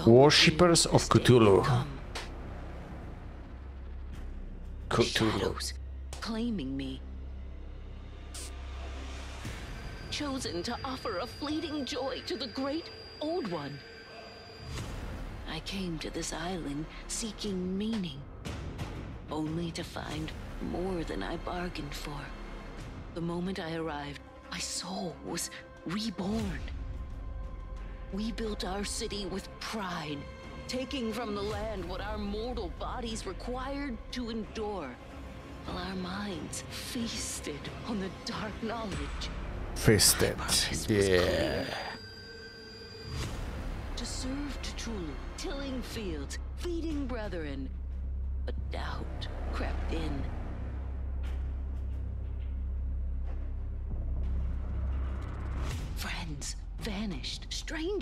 [SPEAKER 1] Worshippers of Cthulhu.
[SPEAKER 28] Shadows claiming me. Chosen to offer a fleeting joy to the great old one. I came to this island seeking meaning. only to find more than I bargained for. The moment I arrived, my soul was reborn. We built our city with pride, taking from the land what our mortal bodies required to endure, while our minds feasted on the dark knowledge
[SPEAKER 1] Feasted, Yeah.
[SPEAKER 28] to serve Cthulhu, tilling fields, feeding brethren. But doubt crept in.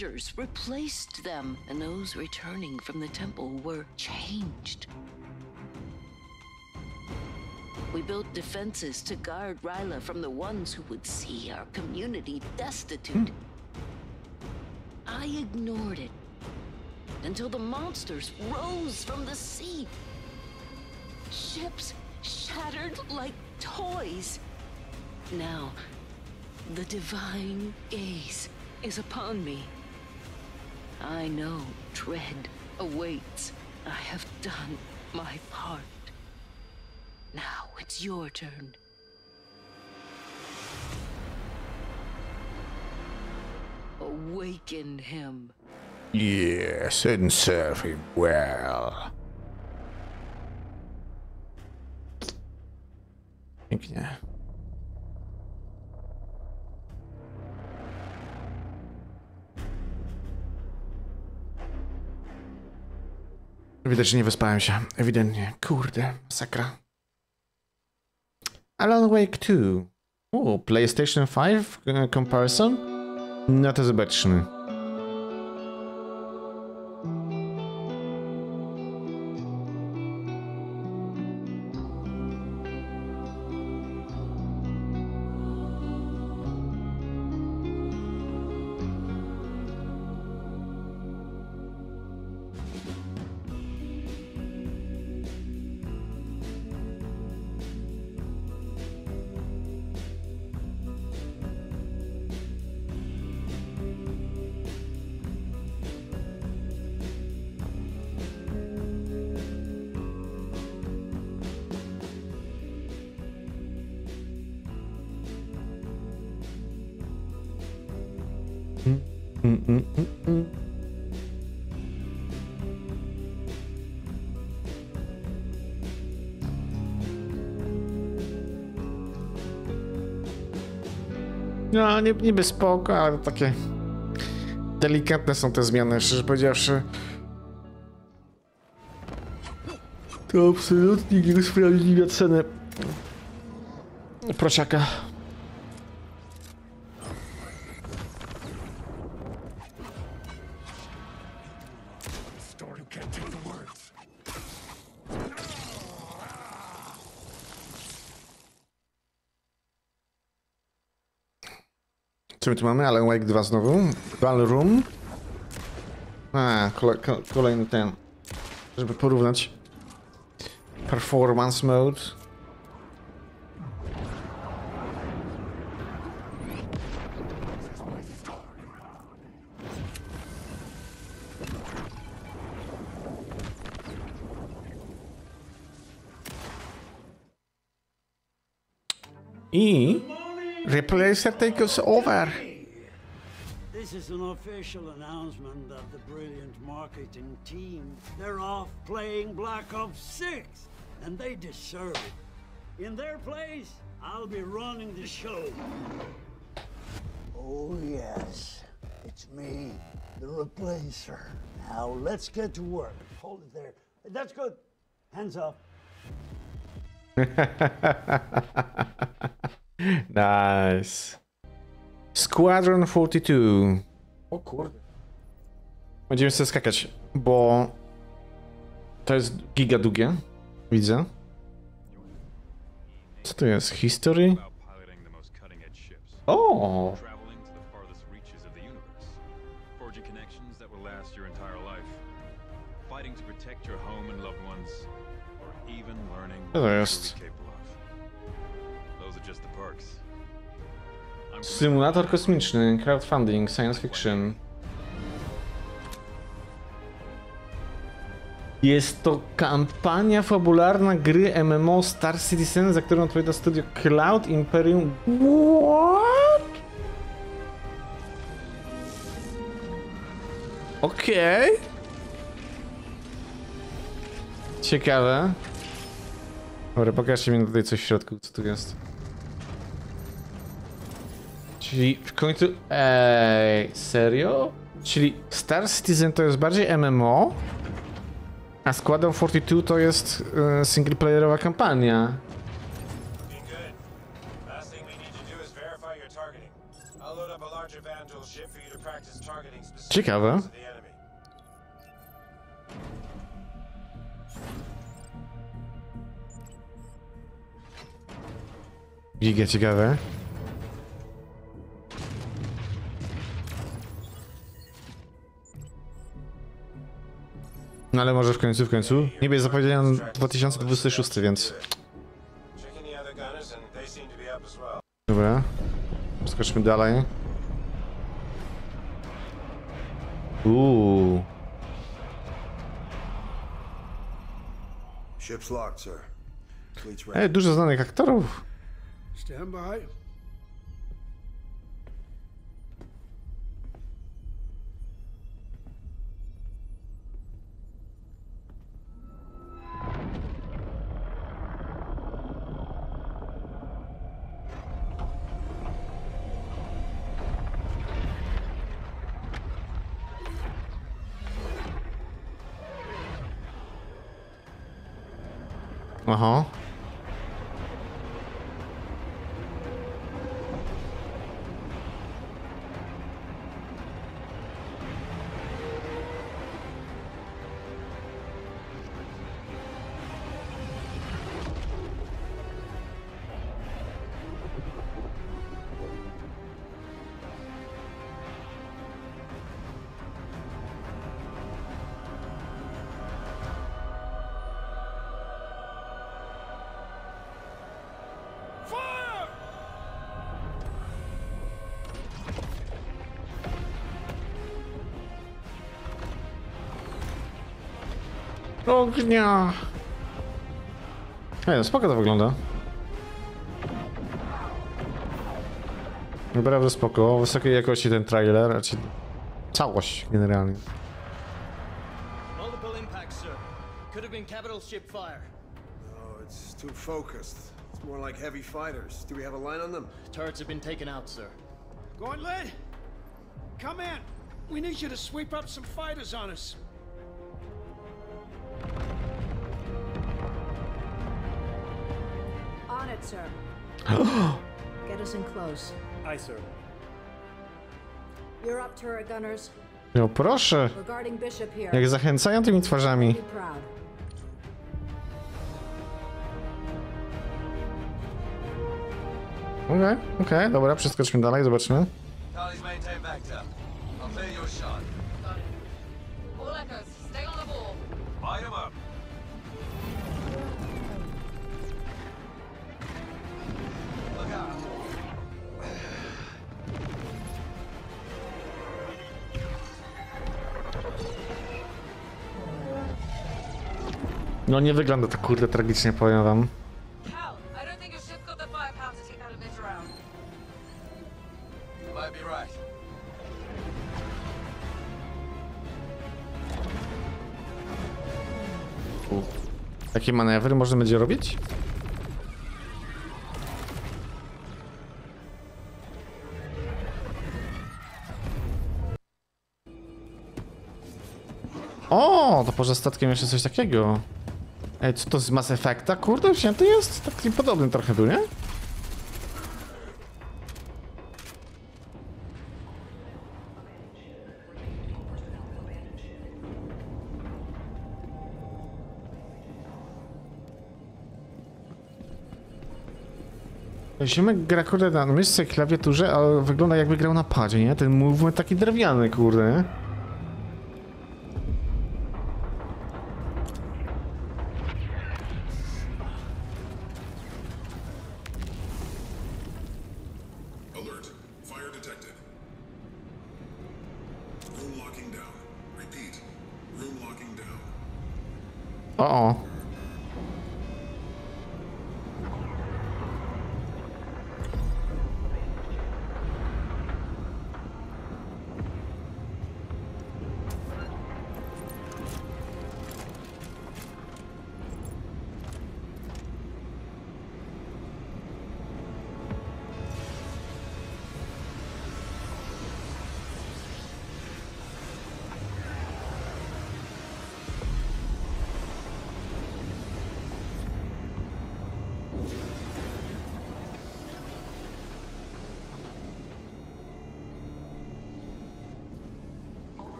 [SPEAKER 28] Strangers replaced them, and those returning from the temple were changed. We built defenses to guard Ryla from the ones who would see our community destitute. I ignored it until the monsters rose from the sea. Ships shattered like toys. Now, the divine gaze is upon me. I know dread awaits. I have done my part. Now it's your turn. Awaken him.
[SPEAKER 1] Yes, and serve him well. Pięknie. Że nie wyspałem się. Ewidentnie. Kurde, sakra. Alan Wake 2. O, PlayStation 5 e, comparison? No to zobaczmy. No, niby spoko, ale takie delikatne są te zmiany, szczerze powiedziawszy. To absolutnie nie usprawiedliwia cenę prosiaka. Co my tu mamy? Alan Wake 2 znowu. Ballroom. A, kole, ko, kolejny ten. Żeby porównać. Performance mode. I Replacer take us over.
[SPEAKER 20] This is an official announcement of the brilliant marketing team. They're off playing Black Ops 6, and they deserve it. In their place, I'll be running the show.
[SPEAKER 29] Oh, yes. It's me, the replacer. Now let's get to work. Hold it there.
[SPEAKER 20] That's good. Hands up.
[SPEAKER 1] nice. Squadron 42. O kurde. Będziemy sobie skakać, bo to jest giga długie. Widzę. Co to jest? History? O!
[SPEAKER 30] Traveling to the
[SPEAKER 1] Symulator kosmiczny, crowdfunding, science fiction. Jest to kampania fabularna gry MMO Star Citizen, za którą odpowiada studio Cloud Imperium. What? Okej. Ciekawe. Dobra, pokażcie mi tutaj coś w środku, co tu jest. Czyli w końcu... Ej, serio? Czyli Star Citizen to jest bardziej MMO, a Squadron 42 to jest e, singleplayerowa kampania.
[SPEAKER 31] Last thing we
[SPEAKER 1] No ale może w końcu, w końcu. Niby jest zapowiedziane na 2026, więc... Dobra. Skoczmy dalej. Uuu.
[SPEAKER 32] Ship's locked, sir. Fleet's ready.
[SPEAKER 1] Ej, dużo znanych aktorów.
[SPEAKER 32] Stand by.
[SPEAKER 1] Uh huh. Ognia. Ej, no spoko to wygląda. Naprawdę spoko. Wysokiej jakości ten trailer, znaczy całość generalnie.
[SPEAKER 18] Multiple impacts, sir. Could have been capital ship fire.
[SPEAKER 32] No, it's too focused. It's more like heavy fighters. Do we have a line on them?
[SPEAKER 18] Turrets have been taken out, sir.
[SPEAKER 33] Gauntlet? Come in. We need you to sweep up some fighters on us.
[SPEAKER 34] Sir. Get us in close.
[SPEAKER 18] Aye, sir.
[SPEAKER 34] You're up, turret gunners.
[SPEAKER 1] No proszę.
[SPEAKER 34] Regarding Bishop here.
[SPEAKER 1] Jak zachęcają tymi twarzami.
[SPEAKER 34] Be proud.
[SPEAKER 1] Okej, okej, dobra, przeskoczmy dalej, zobaczmy. No nie wygląda to kurde tragicznie, powiem wam.
[SPEAKER 31] Right.
[SPEAKER 1] Jakie manewry można będzie robić? O, to poza statkiem jeszcze coś takiego. Ej, co to z Mass Effecta? Kurde, wzięty jest? Taki podobny trochę był, nie? Ziomek gra kurde na myszce klawiaturze, ale wygląda jakby grał na padzie, nie? Ten movement taki drewniany, kurde, nie?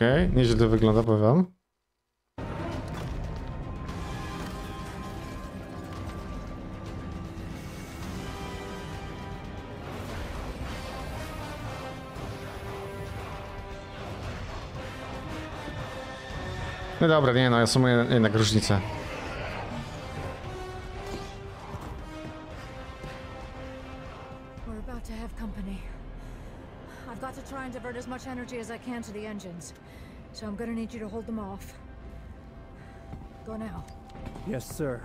[SPEAKER 1] Okej, okay, nieźle to wygląda, powiem wam. No dobra, nie no, są jednak różnice.
[SPEAKER 34] And divert as much energy as I can to the engines. So I'm gonna need you to hold them off. Go now.
[SPEAKER 17] Yes, sir.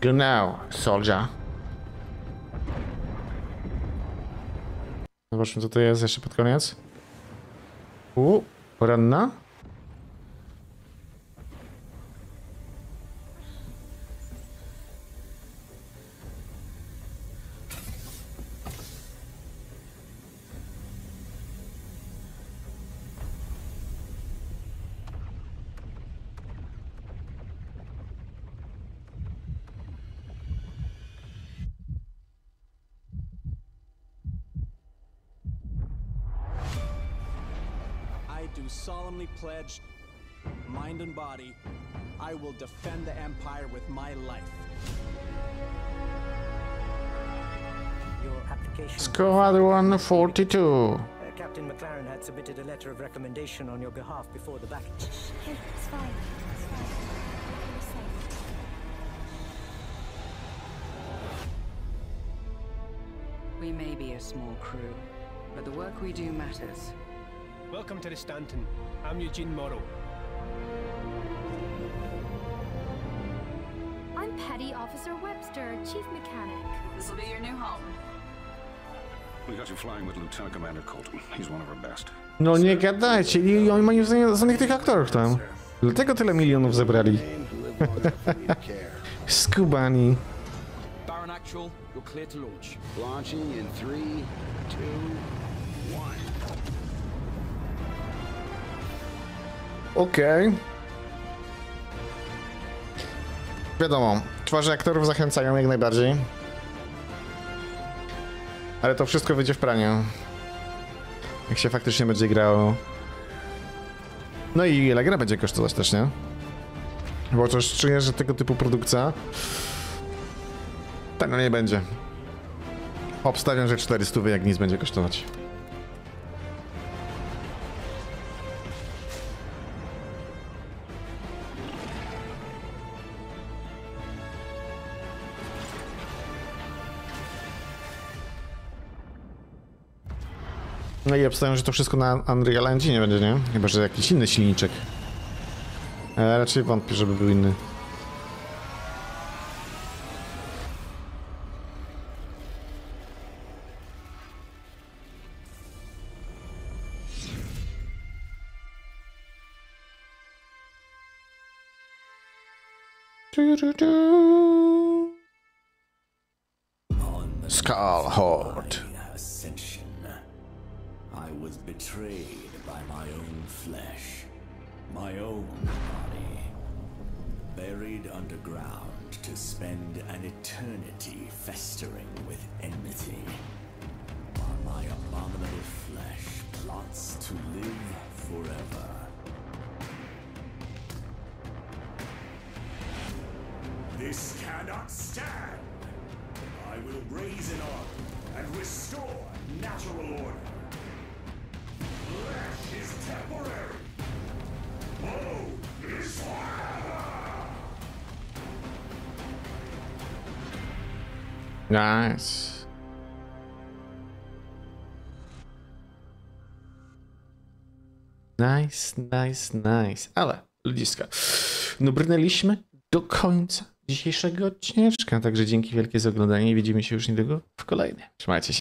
[SPEAKER 1] Go now, soldier. Zobaczmy, co to jest jeszcze pod koniec. U, ranna?
[SPEAKER 22] Pledge, mind and body, I will defend the Empire with my life.
[SPEAKER 3] Your application.
[SPEAKER 1] Squadron 42.
[SPEAKER 3] Uh, Captain McLaren had submitted a letter of recommendation on your behalf before the battle.
[SPEAKER 15] Hey, it's fine. It's fine. Safe.
[SPEAKER 35] We may be a small crew, but the work we do matters.
[SPEAKER 36] Welcome to the Stanton. I'm Eugene Morrow.
[SPEAKER 15] I'm Petty Officer Webster, Chief Mechanic.
[SPEAKER 37] This will be your new home.
[SPEAKER 38] We got you flying with Lieutenant Commander Colton. He's one of our best.
[SPEAKER 1] No nie gadajcie, i oni mają znanych tych aktorów tam. Dlatego tyle milionów zebrali. Skubani.
[SPEAKER 39] Baron Actual, you're clear to launch. Launching in 3, 2,
[SPEAKER 1] Okej. Wiadomo, twarze aktorów zachęcają jak najbardziej. Ale to wszystko wyjdzie w praniu. Jak się faktycznie będzie grało. No i ile gra będzie kosztować też, nie? Bo też czuję, że tego typu produkcja tak no nie będzie. Obstawiam, że 400 jak nic będzie kosztować. No i obstawiam, że to wszystko na Unreal Engine będzie, nie? Chyba, że jakiś inny silniczek. Ale raczej wątpię, żeby był inny. Skull Horde.
[SPEAKER 10] Betrayed by my own flesh, my own body, buried underground to spend an eternity festering with enmity. While my abominable flesh plots to live forever.
[SPEAKER 40] This cannot stand! I will raise an army and restore natural order.
[SPEAKER 1] Nice. Nice, nice, nice. Ale, ludziska, no brnęliśmy do końca dzisiejszego odcineczka, także dzięki wielkie za oglądanie widzimy się już niedługo w kolejnym. Trzymajcie się.